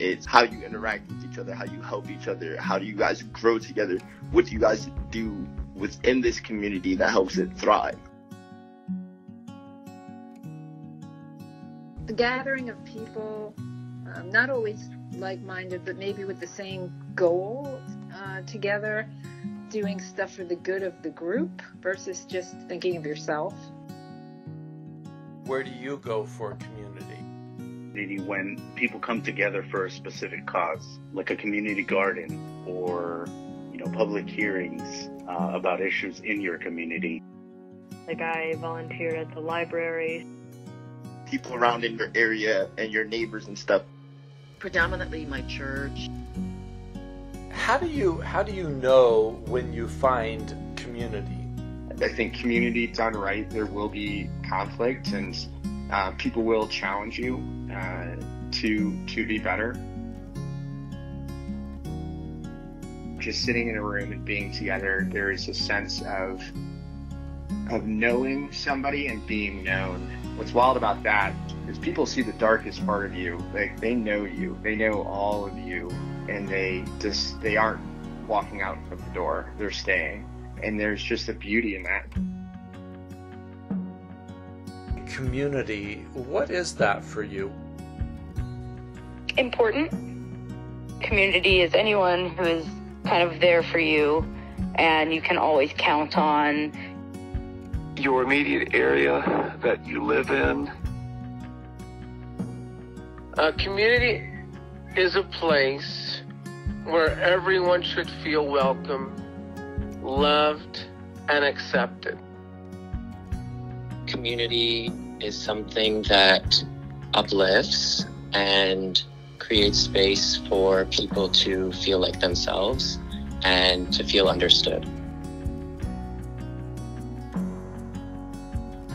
It's how you interact with each other, how you help each other, how do you guys grow together, what do you guys do within this community that helps it thrive. A gathering of people, um, not always like minded, but maybe with the same goal uh, together, doing stuff for the good of the group versus just thinking of yourself. Where do you go for community? When people come together for a specific cause, like a community garden or you know public hearings uh, about issues in your community. Like I volunteered at the library. People around in your area and your neighbors and stuff. Predominantly my church. How do you how do you know when you find community? I think community done right, there will be conflict and uh, people will challenge you uh, to to be better. Just sitting in a room and being together, there is a sense of of knowing somebody and being known. What's wild about that is people see the darkest part of you. Like they know you, they know all of you, and they just they aren't walking out of the door. They're staying, and there's just a beauty in that. Community, what is that for you? Important. Community is anyone who is kind of there for you and you can always count on your immediate area that you live in. A community is a place where everyone should feel welcome, loved, and accepted. Community is something that uplifts and creates space for people to feel like themselves and to feel understood.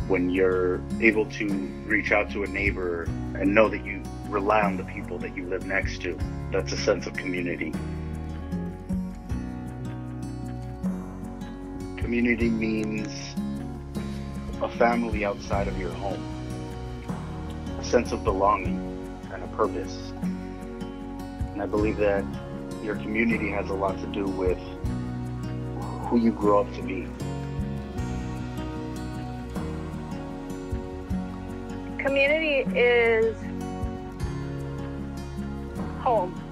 When you're able to reach out to a neighbor and know that you rely on the people that you live next to, that's a sense of community. Community means a family outside of your home, a sense of belonging and a purpose. And I believe that your community has a lot to do with who you grow up to be. community is home.